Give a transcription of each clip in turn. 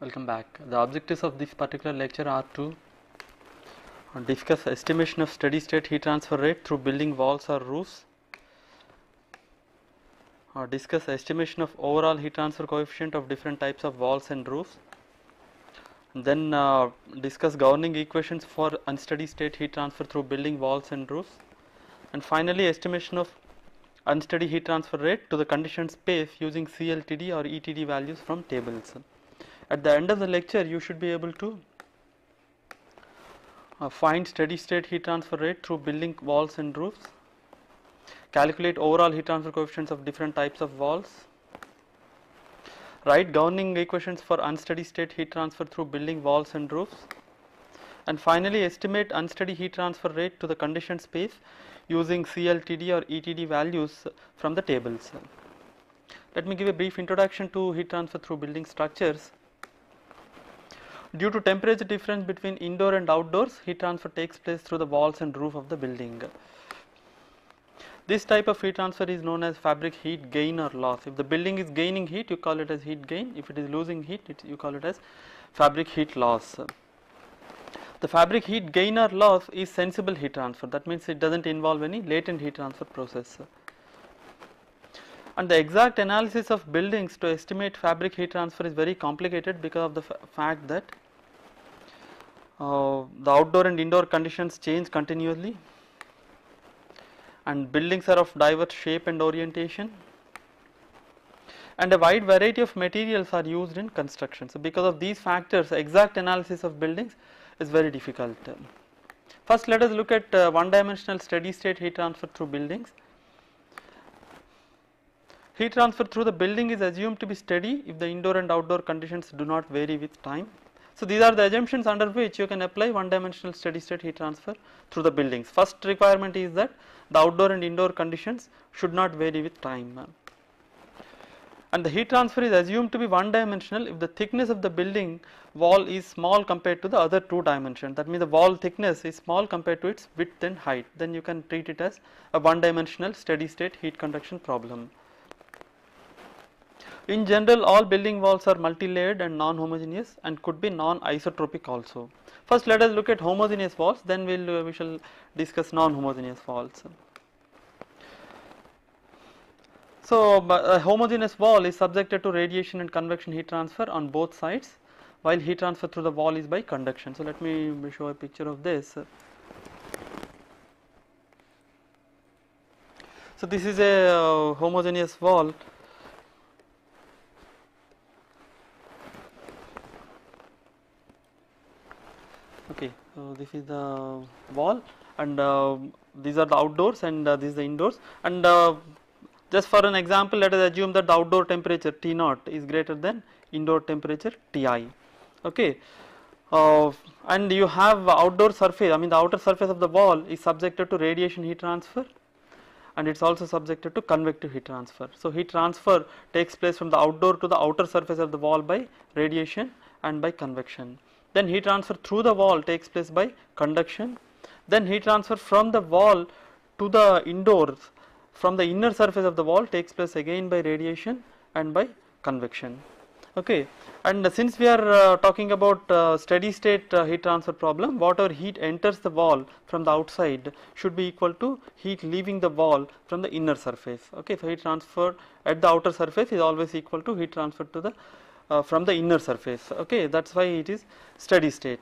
Welcome back. The objectives of this particular lecture are to discuss estimation of steady state heat transfer rate through building walls or roofs, uh, discuss estimation of overall heat transfer coefficient of different types of walls and roofs, then uh, discuss governing equations for unsteady state heat transfer through building walls and roofs, and finally estimation of unsteady heat transfer rate to the conditioned space using CLTD or ETD values from tables. At the end of the lecture, you should be able to uh, find steady state heat transfer rate through building walls and roofs, calculate overall heat transfer coefficients of different types of walls, write governing equations for unsteady state heat transfer through building walls and roofs, and finally estimate unsteady heat transfer rate to the conditioned space using CLTD or ETD values from the tables. Let me give a brief introduction to heat transfer through building structures. Due to temperature difference between indoor and outdoors, heat transfer takes place through the walls and roof of the building. This type of heat transfer is known as fabric heat gain or loss. If the building is gaining heat, you call it as heat gain. If it is losing heat, it, you call it as fabric heat loss. The fabric heat gain or loss is sensible heat transfer. That means it does not involve any latent heat transfer process. And the exact analysis of buildings to estimate fabric heat transfer is very complicated because of the fact that uh, the outdoor and indoor conditions change continuously and buildings are of diverse shape and orientation and a wide variety of materials are used in construction. So, because of these factors exact analysis of buildings is very difficult. First let us look at uh, one dimensional steady state heat transfer through buildings. Heat transfer through the building is assumed to be steady if the indoor and outdoor conditions do not vary with time. So, these are the assumptions under which you can apply one dimensional steady state heat transfer through the buildings. First requirement is that the outdoor and indoor conditions should not vary with time. And the heat transfer is assumed to be one dimensional if the thickness of the building wall is small compared to the other two dimensions. That means the wall thickness is small compared to its width and height. Then you can treat it as a one dimensional steady state heat conduction problem. In general, all building walls are multi-layered and non-homogeneous and could be non-isotropic also. First, let us look at homogeneous walls, then we'll, uh, we shall discuss non-homogeneous walls. So, a homogeneous wall is subjected to radiation and convection heat transfer on both sides, while heat transfer through the wall is by conduction. So, let me show a picture of this. So, this is a uh, homogeneous wall okay this is the wall and uh, these are the outdoors and uh, this is the indoors and uh, just for an example let us assume that the outdoor temperature T naught is greater than indoor temperature Ti okay uh, and you have outdoor surface I mean the outer surface of the wall is subjected to radiation heat transfer and it is also subjected to convective heat transfer. So, heat transfer takes place from the outdoor to the outer surface of the wall by radiation and by convection. Then heat transfer through the wall takes place by conduction. Then heat transfer from the wall to the indoors from the inner surface of the wall takes place again by radiation and by convection. Okay. And uh, since we are uh, talking about uh, steady state heat transfer problem, whatever heat enters the wall from the outside should be equal to heat leaving the wall from the inner surface. Okay. So, heat transfer at the outer surface is always equal to heat transfer to the uh, from the inner surface okay that is why it is steady state.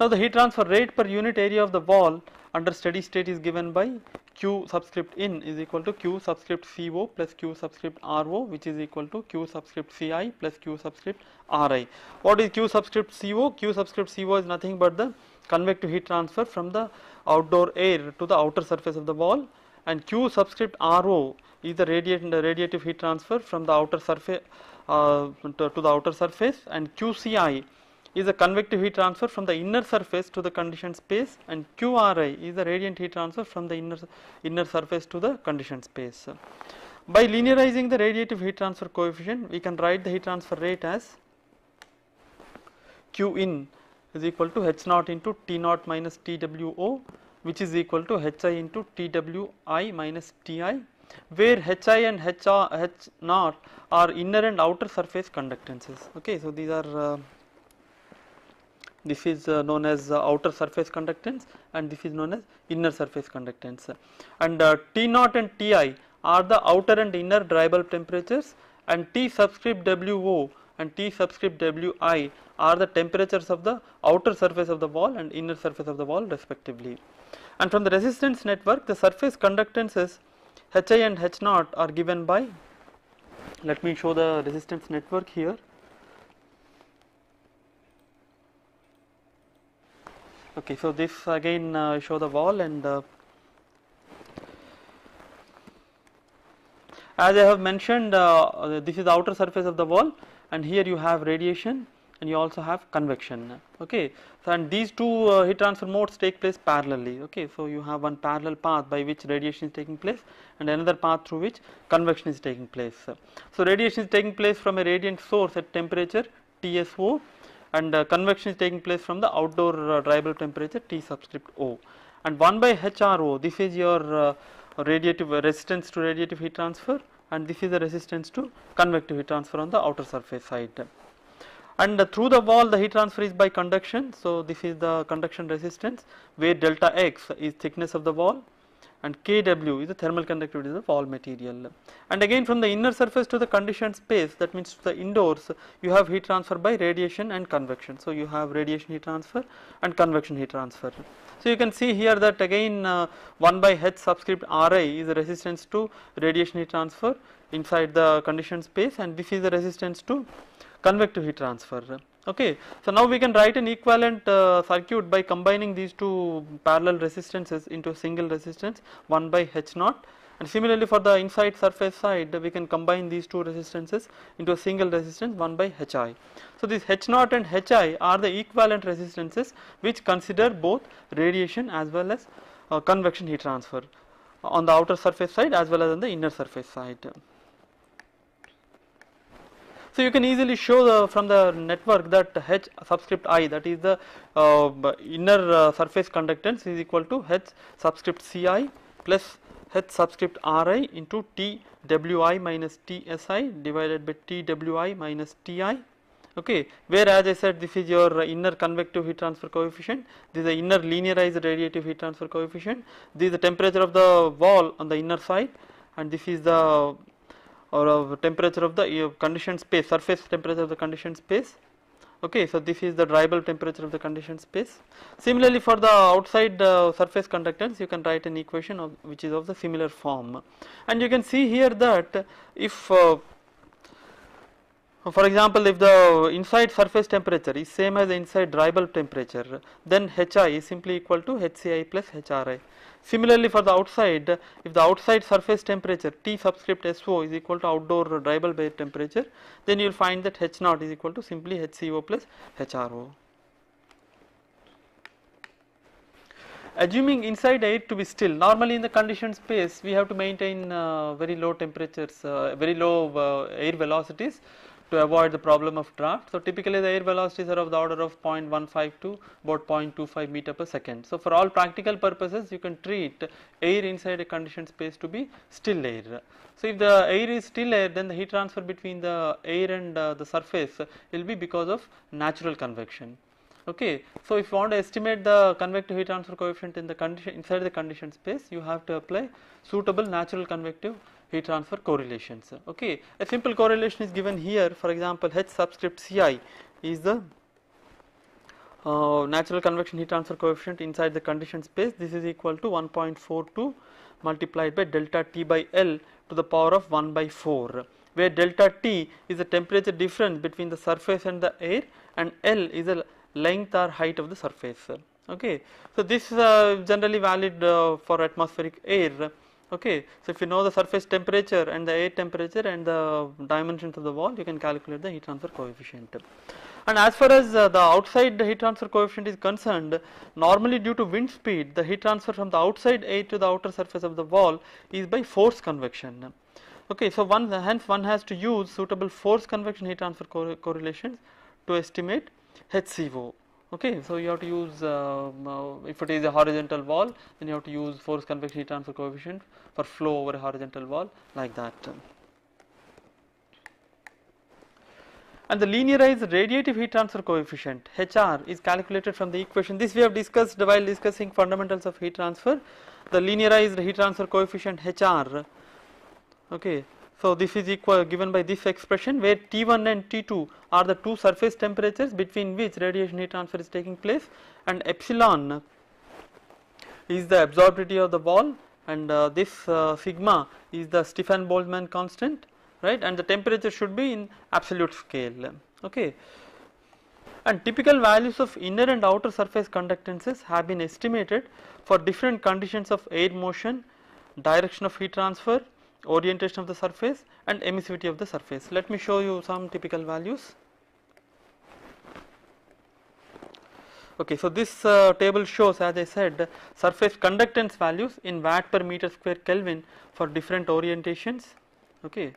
Now the heat transfer rate per unit area of the wall under steady state is given by Q subscript in is equal to Q subscript CO plus Q subscript RO which is equal to Q subscript CI plus Q subscript RI. What is Q subscript CO? Q subscript CO is nothing but the convective heat transfer from the outdoor air to the outer surface of the wall and Q subscript RO is the the radiative heat transfer from the outer surface uh, to, to, the outer surface and QCI is a convective heat transfer from the inner surface to the conditioned space and QRI is the radiant heat transfer from the inner inner surface to the conditioned space. By linearizing the radiative heat transfer coefficient we can write the heat transfer rate as Q in is equal to H naught into T naught minus TWO which is equal to Hi into TWI minus Ti where Hi and H, naught are inner and outer surface conductances. Okay, so these are uh, this is uh, known as uh, outer surface conductance and this is known as inner surface conductance. And uh, T naught and Ti are the outer and inner dry bulb temperatures and T subscript WO and T subscript Wi are the temperatures of the outer surface of the wall and inner surface of the wall respectively. And from the resistance network the surface conductances Hi and H naught are given by let me show the resistance network here. Okay so this again uh, show the wall and uh, as I have mentioned uh, this is the outer surface of the wall and here you have radiation and you also have convection. Okay? So and these two uh, heat transfer modes take place parallelly. Okay? So you have one parallel path by which radiation is taking place and another path through which convection is taking place. So radiation is taking place from a radiant source at temperature TSO and uh, convection is taking place from the outdoor uh, dry bulb temperature T subscript O. And 1 by HRO this is your uh, radiative resistance to radiative heat transfer and this is the resistance to convective heat transfer on the outer surface side and through the wall the heat transfer is by conduction so this is the conduction resistance where delta x is thickness of the wall and Kw is the thermal conductivity of the wall material. And again from the inner surface to the conditioned space that means to the indoors you have heat transfer by radiation and convection. So you have radiation heat transfer and convection heat transfer. So you can see here that again uh, 1 by H subscript Ri is the resistance to radiation heat transfer inside the conditioned space and this is the resistance to convective heat transfer. Okay, so now we can write an equivalent uh, circuit by combining these two parallel resistances into a single resistance 1 by H naught and similarly for the inside surface side we can combine these two resistances into a single resistance 1 by Hi. So this H naught and Hi are the equivalent resistances which consider both radiation as well as uh, convection heat transfer on the outer surface side as well as on the inner surface side. So you can easily show the, from the network that H subscript I that is the uh, inner uh, surface conductance is equal to H subscript Ci plus H subscript Ri into Twi minus Tsi divided by Twi minus Ti okay. Where as I said this is your inner convective heat transfer coefficient. This is the inner linearized radiative heat transfer coefficient. This is the temperature of the wall on the inner side. And this is the or of temperature of the conditioned space surface temperature of the conditioned space. Okay so this is the dry bulb temperature of the conditioned space. Similarly for the outside uh, surface conductance you can write an equation of which is of the similar form. And you can see here that if uh, for example if the inside surface temperature is same as the inside dry bulb temperature then hi is simply equal to hci plus hri Similarly for the outside, if the outside surface temperature T subscript SO is equal to outdoor dry bulb temperature, then you will find that H naught is equal to simply HCO plus HRO. Assuming inside air to be still, normally in the conditioned space we have to maintain uh, very low temperatures, uh, very low uh, air velocities to avoid the problem of draft. So typically the air velocities are of the order of 0.15 to about 0.25 meter per second. So for all practical purposes you can treat air inside a conditioned space to be still air. So if the air is still air then the heat transfer between the air and uh, the surface will be because of natural convection. Okay, so if you want to estimate the convective heat transfer coefficient in the condition inside the conditioned space, you have to apply suitable natural convective heat transfer correlations. Okay, a simple correlation is given here. For example, H subscript Ci is the uh, natural convection heat transfer coefficient inside the conditioned space. This is equal to 1.42 multiplied by delta T by L to the power of 1 by 4 where delta T is the temperature difference between the surface and the air and L is the length or height of the surface. Okay, so this is uh, generally valid uh, for atmospheric air okay. So if you know the surface temperature and the air temperature and the dimensions of the wall you can calculate the heat transfer coefficient. And as far as uh, the outside heat transfer coefficient is concerned, normally due to wind speed, the heat transfer from the outside air to the outer surface of the wall is by force convection. Okay, so one hence one has to use suitable force convection heat transfer co correlations to estimate HCO Okay, so you have to use um, uh, if it is a horizontal wall, then you have to use force convection heat transfer coefficient for flow over a horizontal wall like that. And the linearized radiative heat transfer coefficient HR is calculated from the equation. This we have discussed while discussing fundamentals of heat transfer. The linearized heat transfer coefficient HR. Okay, so this is equal given by this expression where T1 and T2 are the two surface temperatures between which radiation heat transfer is taking place and epsilon is the absorptivity of the wall and uh, this uh, sigma is the Stefan Boltzmann constant right? And the temperature should be in absolute scale okay? And typical values of inner and outer surface conductances have been estimated for different conditions of air motion direction of heat transfer orientation of the surface and emissivity of the surface. Let me show you some typical values. Okay, so this uh, table shows as I said surface conductance values in watt per meter square Kelvin for different orientations, okay,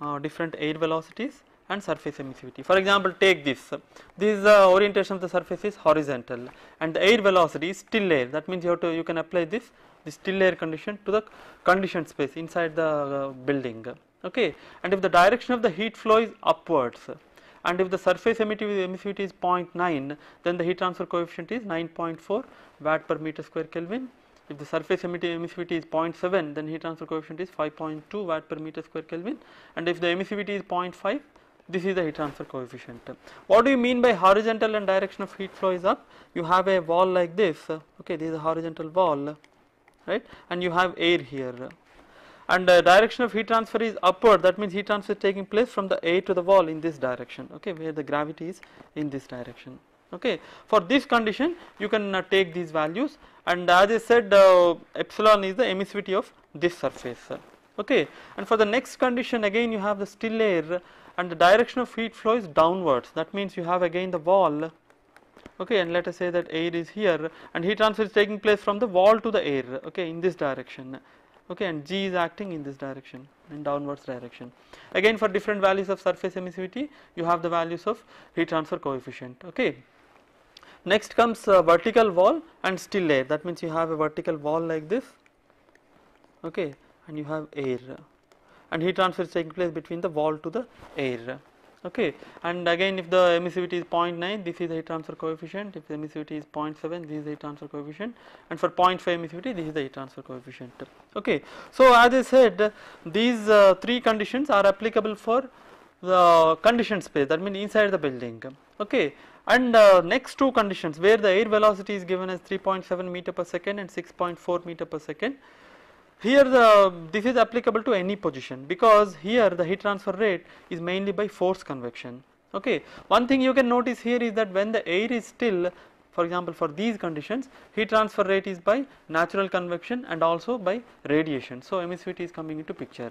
uh, different air velocities and surface emissivity. For example, take this, this uh, orientation of the surface is horizontal and the air velocity is still air that means you have to you can apply this the still air condition to the conditioned space inside the uh, building okay? And if the direction of the heat flow is upwards and if the surface emissivity is 0.9 then the heat transfer coefficient is 9.4 watt per meter square kelvin. If the surface emissivity is 0.7 then heat transfer coefficient is 5.2 watt per meter square kelvin. And if the emissivity is 0.5 this is the heat transfer coefficient. What do you mean by horizontal and direction of heat flow is up? You have a wall like this, okay, this is a horizontal wall, right, and you have air here. And the direction of heat transfer is upward, that means heat transfer is taking place from the air to the wall in this direction, okay, where the gravity is in this direction. Okay, for this condition, you can uh, take these values, and as I said, uh, epsilon is the emissivity of this surface. Okay, and for the next condition, again you have the still air and the direction of heat flow is downwards that means you have again the wall okay and let us say that air is here and heat transfer is taking place from the wall to the air okay in this direction. Okay and g is acting in this direction in downwards direction. Again for different values of surface emissivity you have the values of heat transfer coefficient okay. Next comes uh, vertical wall and still air. That means you have a vertical wall like this okay and you have air. And heat transfer is taking place between the wall to the air okay and again if the emissivity is 0.9 this is the heat transfer coefficient. If the emissivity is 0.7 this is the heat transfer coefficient. And for 0.5 emissivity this is the heat transfer coefficient. Okay so as i said these uh, three conditions are applicable for the condition space that means inside the building. Okay and uh, next two conditions where the air velocity is given as 3.7 meter per second and 6.4 meter per second here the this is applicable to any position because here the heat transfer rate is mainly by force convection. Okay. One thing you can notice here is that when the air is still for example for these conditions heat transfer rate is by natural convection and also by radiation. So emissivity is coming into picture.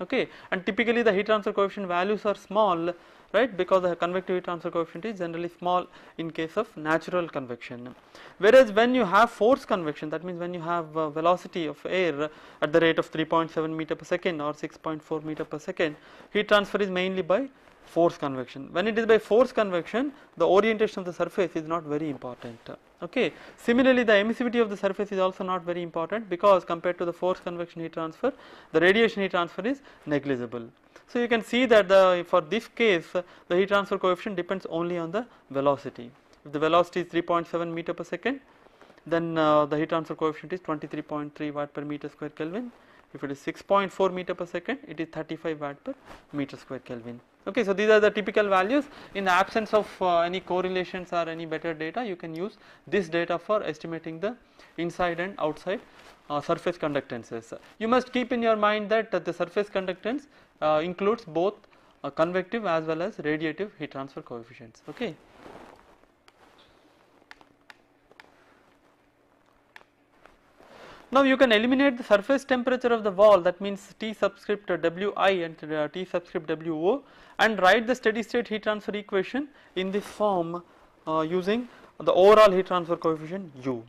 Okay. And typically the heat transfer coefficient values are small right because the convective heat transfer coefficient is generally small in case of natural convection. Whereas when you have force convection that means when you have uh, velocity of air at the rate of 3.7 meter per second or 6.4 meter per second heat transfer is mainly by force convection. When it is by force convection the orientation of the surface is not very important okay. Similarly the emissivity of the surface is also not very important because compared to the force convection heat transfer the radiation heat transfer is negligible. So, you can see that the for this case the heat transfer coefficient depends only on the velocity. If the velocity is 3.7 meter per second then uh, the heat transfer coefficient is 23.3 watt per meter square Kelvin. If it is 6.4 meter per second it is 35 watt per meter square Kelvin. Okay, so these are the typical values in the absence of uh, any correlations or any better data you can use this data for estimating the inside and outside uh, surface conductances. You must keep in your mind that uh, the surface conductance uh, includes both uh, convective as well as radiative heat transfer coefficients. Okay. Now you can eliminate the surface temperature of the wall that means T subscript Wi and uh, T subscript Wo and write the steady state heat transfer equation in this form uh, using the overall heat transfer coefficient U.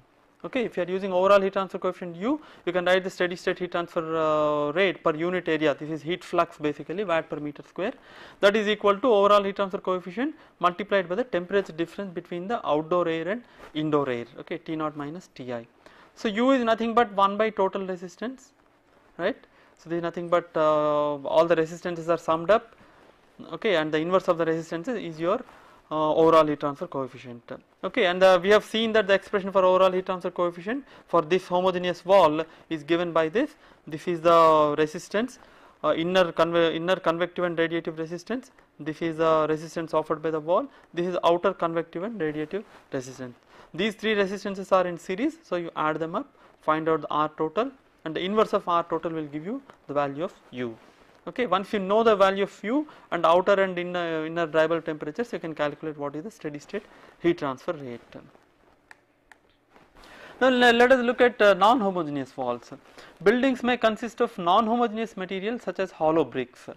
Okay, if you are using overall heat transfer coefficient u, you can write the steady state heat transfer uh, rate per unit area. This is heat flux basically watt per meter square. That is equal to overall heat transfer coefficient multiplied by the temperature difference between the outdoor air and indoor air. Okay, T naught minus Ti. So u is nothing but 1 by total resistance, right? So this is nothing but uh, all the resistances are summed up. Okay, and the inverse of the resistances is your uh, overall heat transfer coefficient. Okay, and uh, we have seen that the expression for overall heat transfer coefficient for this homogeneous wall is given by this. This is the resistance, uh, inner conve inner convective and radiative resistance. This is the resistance offered by the wall. This is outer convective and radiative resistance. These three resistances are in series, so you add them up, find out the R total, and the inverse of R total will give you the value of U okay once you know the value of u and outer and inner, inner dry temperatures you can calculate what is the steady state heat transfer rate. Now let us look at uh, non-homogeneous walls. Buildings may consist of non-homogeneous materials such as hollow bricks.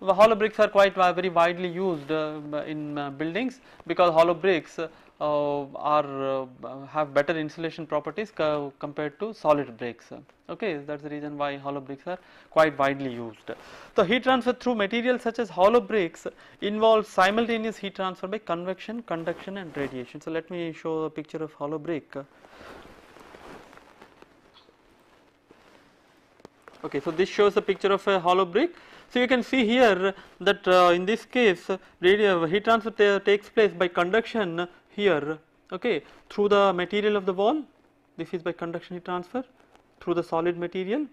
The hollow bricks are quite uh, very widely used uh, in uh, buildings because hollow bricks are uh, have better insulation properties co compared to solid bricks. Okay, that's the reason why hollow bricks are quite widely used. So heat transfer through materials such as hollow bricks involves simultaneous heat transfer by convection, conduction, and radiation. So let me show a picture of hollow brick. Okay, so this shows a picture of a hollow brick. So you can see here that uh, in this case, heat transfer takes place by conduction here okay through the material of the wall this is by conduction heat transfer through the solid material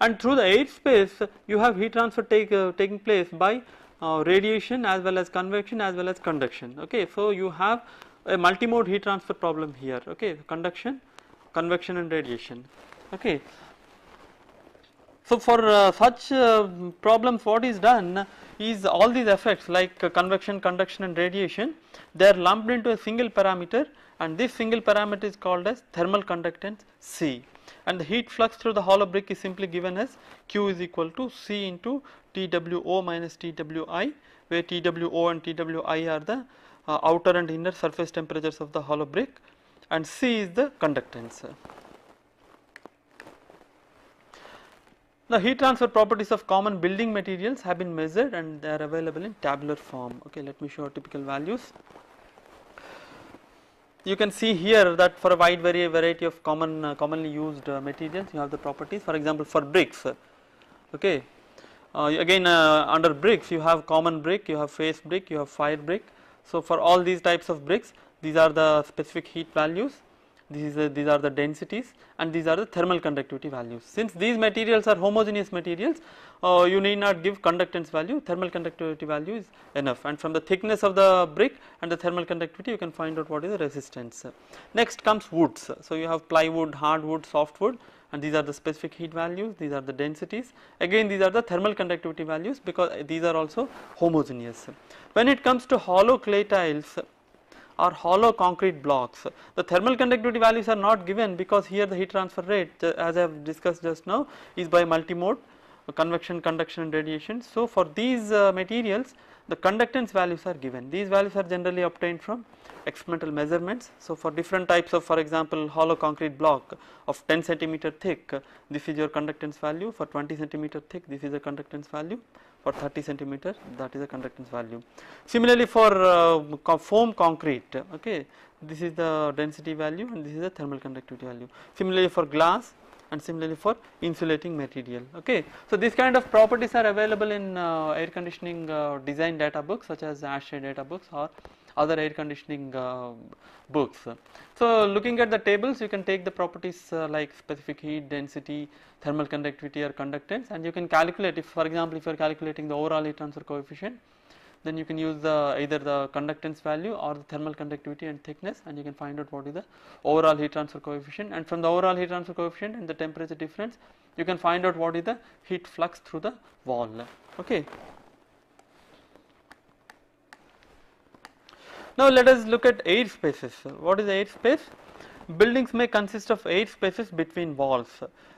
and through the air space you have heat transfer take, uh, taking place by uh, radiation as well as convection as well as conduction okay. So you have a multimode heat transfer problem here okay conduction convection and radiation okay so for uh, such uh, problems what is done is all these effects like uh, convection, conduction and radiation they are lumped into a single parameter and this single parameter is called as thermal conductance C and the heat flux through the hollow brick is simply given as Q is equal to C into TWO minus TWI where TWO and TWI are the uh, outer and inner surface temperatures of the hollow brick and C is the conductance. The heat transfer properties of common building materials have been measured and they are available in tabular form. Okay, let me show typical values. You can see here that for a wide variety of common uh, commonly used uh, materials you have the properties for example for bricks okay uh, again uh, under bricks you have common brick you have face brick you have fire brick so for all these types of bricks these are the specific heat values these are, these are the densities and these are the thermal conductivity values. Since these materials are homogeneous materials, uh, you need not give conductance value, thermal conductivity value is enough and from the thickness of the brick and the thermal conductivity you can find out what is the resistance. Next comes woods, so you have plywood, hardwood, softwood and these are the specific heat values, these are the densities, again these are the thermal conductivity values because these are also homogeneous. When it comes to hollow clay tiles, are hollow concrete blocks. The thermal conductivity values are not given because here the heat transfer rate as I have discussed just now is by multimode convection, conduction and radiation. So, for these uh, materials the conductance values are given. These values are generally obtained from experimental measurements. So, for different types of for example hollow concrete block of 10 centimeter thick this is your conductance value for 20 centimeter thick this is a conductance value for 30 centimeter that is the conductance value. Similarly for uh, foam concrete okay this is the density value and this is the thermal conductivity value. Similarly for glass and similarly for insulating material okay. So these kind of properties are available in uh, air conditioning uh, design data books such as ASHRAE data books or other air conditioning uh, books. So looking at the tables you can take the properties uh, like specific heat density, thermal conductivity or conductance and you can calculate. If for example if you are calculating the overall heat transfer coefficient then you can use the either the conductance value or the thermal conductivity and thickness and you can find out what is the overall heat transfer coefficient. And from the overall heat transfer coefficient and the temperature difference you can find out what is the heat flux through the wall. Okay Now let us look at air spaces. What is air space? Buildings may consist of air spaces between walls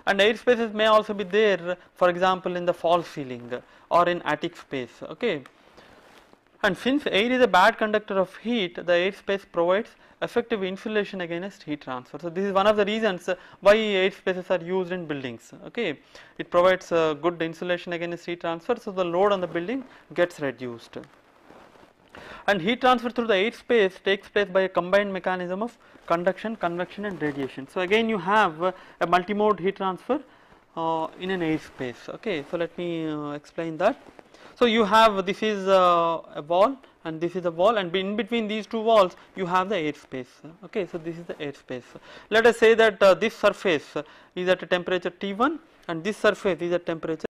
and air spaces may also be there for example in the false ceiling or in attic space okay. And since air is a bad conductor of heat, the air space provides effective insulation against heat transfer. So, this is one of the reasons why air spaces are used in buildings. Okay, It provides uh, good insulation against heat transfer, so the load on the building gets reduced. And heat transfer through the air space takes place by a combined mechanism of conduction, convection and radiation. So, again you have a multimode heat transfer uh, in an air space. Okay, so let me uh, explain that. So, you have this is uh, a wall and this is a wall and in between these two walls you have the air space. Okay, so this is the air space. Let us say that uh, this surface is at a temperature T1 and this surface is at temperature